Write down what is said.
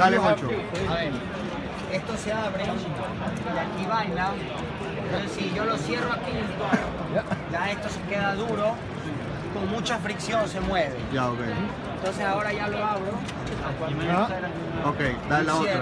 Dale, Juancho. A ver, esto se abre y aquí baila. Entonces, si yo lo cierro aquí, ya esto se queda duro, con mucha fricción se mueve. Ya, ok. Entonces ahora ya lo abro. Ok, dale la otra.